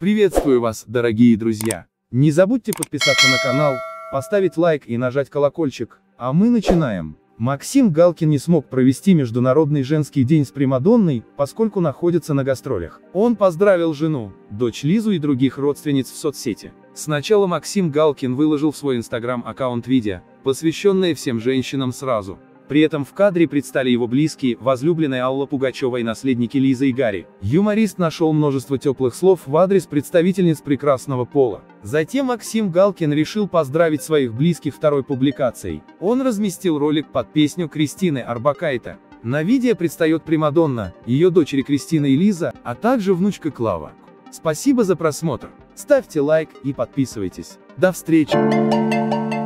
Приветствую вас, дорогие друзья! Не забудьте подписаться на канал, поставить лайк и нажать колокольчик, а мы начинаем. Максим Галкин не смог провести Международный женский день с Примадонной, поскольку находится на гастролях. Он поздравил жену, дочь Лизу и других родственниц в соцсети. Сначала Максим Галкин выложил в свой инстаграм-аккаунт видео, посвященное всем женщинам сразу. При этом в кадре предстали его близкие, возлюбленная Алла Пугачева и наследники Лизы и Гарри. Юморист нашел множество теплых слов в адрес представительниц прекрасного пола. Затем Максим Галкин решил поздравить своих близких второй публикацией. Он разместил ролик под песню Кристины Арбакайта. На видео предстает Примадонна, ее дочери Кристина и Лиза, а также внучка Клава. Спасибо за просмотр. Ставьте лайк и подписывайтесь. До встречи!